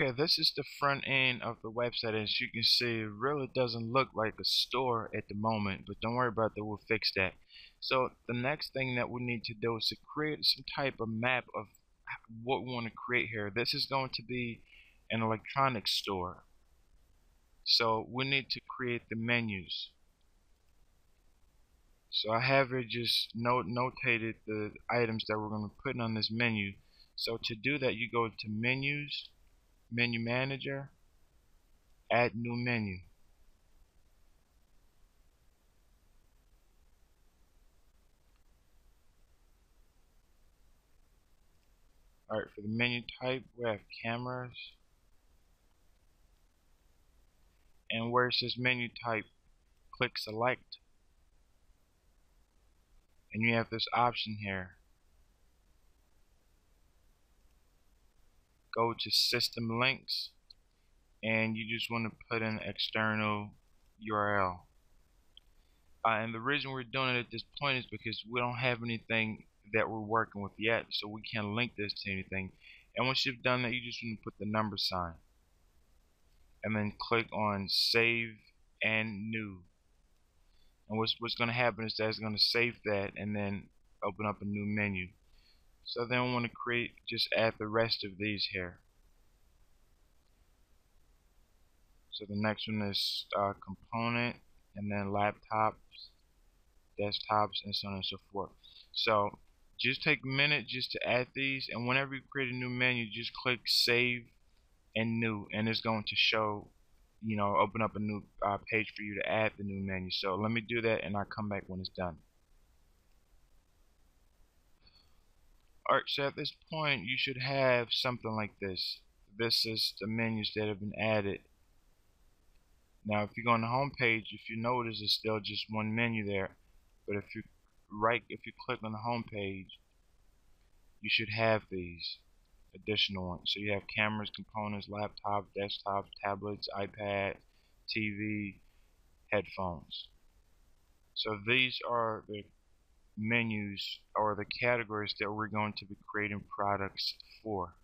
Okay, this is the front end of the website. As you can see, it really doesn't look like a store at the moment, but don't worry about that. We'll fix that. So the next thing that we need to do is to create some type of map of what we want to create here. This is going to be an electronics store. So we need to create the menus. So I have here just note notated the items that we're going to put on this menu. So to do that, you go to menus, menu manager, add new menu. Alright, for the menu type, we have cameras. And where it says menu type, click select. And you have this option here. Go to system links and you just want to put in external URL. Uh, and the reason we're doing it at this point is because we don't have anything that we're working with yet, so we can't link this to anything. And once you've done that, you just want to put the number sign. And then click on Save and New. And what's, what's going to happen is that it's going to save that and then open up a new menu. So then we want to create, just add the rest of these here. So the next one is uh, component and then laptops, desktops, and so on and so forth. So just take a minute just to add these and whenever you create a new menu just click save and new and it's going to show you know open up a new uh, page for you to add the new menu so let me do that and I'll come back when it's done alright so at this point you should have something like this. This is the menus that have been added. Now if you go on the home page if you notice it's still just one menu there. But if you right if you click on the home page you should have these additional ones. So you have cameras components laptop, desktop, tablets iPad TV headphones. So these are the menus or the categories that we're going to be creating products for